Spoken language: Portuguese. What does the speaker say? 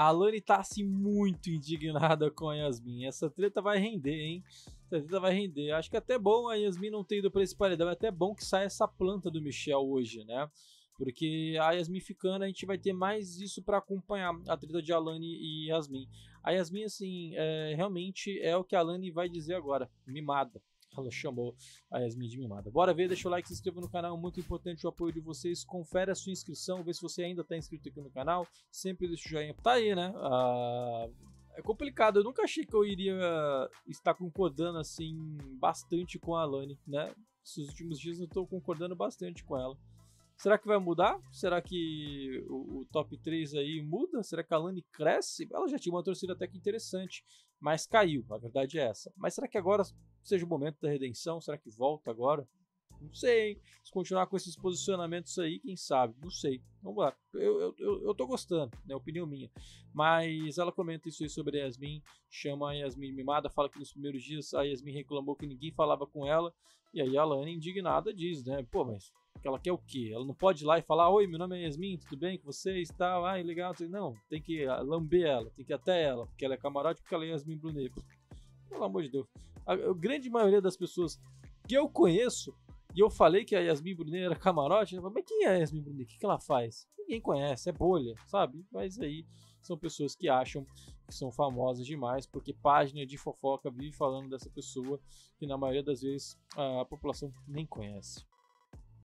A Alane tá assim muito indignada com a Yasmin. Essa treta vai render, hein? Essa treta vai render. Acho que é até bom a Yasmin não ter ido pra esse paredão. É até bom que saia essa planta do Michel hoje, né? Porque a Yasmin ficando, a gente vai ter mais isso para acompanhar a treta de Alane e Yasmin. A Yasmin, assim, é, realmente é o que a Alane vai dizer agora. Mimada. Ela chamou a Yasmin de mimada. Bora ver, deixa o like, se inscreva no canal, muito importante o apoio de vocês. Confere a sua inscrição, vê se você ainda está inscrito aqui no canal. Sempre deixa o joinha. Tá aí, né? Ah, é complicado, eu nunca achei que eu iria estar concordando assim bastante com a Alane, né? Esses últimos dias eu estou concordando bastante com ela. Será que vai mudar? Será que o, o, top 3 aí muda? Será que a Lani cresce? Ela já tinha uma torcida até que interessante, mas caiu, a verdade é essa. Mas será que agora seja o momento da redenção? Será que volta agora? Não sei. Se continuar com esses posicionamentos aí, quem sabe? Não sei. Vamos lá. Eu, eu, eu, eu tô gostando, né? Opinião minha. Mas ela comenta isso aí sobre a Yasmin, chama a Yasmin mimada, fala que nos primeiros dias a Yasmin reclamou que ninguém falava com ela. E aí a Lana, indignada, diz, né? Pô, mas ela quer o quê? Ela não pode ir lá e falar: Oi, meu nome é Yasmin, tudo bem com vocês? Tal, ah, legal. Não, tem que lamber ela, tem que ir até ela, porque ela é camarote, porque ela é Yasmin Brunet. Pelo amor de Deus. A, grande maioria das pessoas que eu conheço, e eu falei que a Yasmin Brunet era camarote, falei, mas quem é a Yasmin Brunet? O que, que ela faz? Ninguém conhece, é bolha, sabe? Mas aí são pessoas que acham que são famosas demais, porque página de fofoca vive falando dessa pessoa que na maioria das vezes a população nem conhece.